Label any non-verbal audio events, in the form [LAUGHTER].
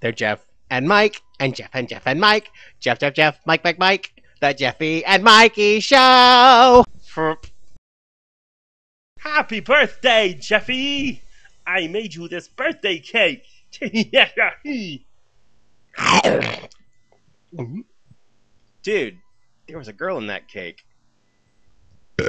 They're Jeff and Mike, and Jeff and Jeff and Mike. Jeff, Jeff, Jeff, Mike, Mike, Mike. The Jeffy and Mikey Show. Happy birthday, Jeffy! I made you this birthday cake. [LAUGHS] Dude, there was a girl in that cake. [LAUGHS]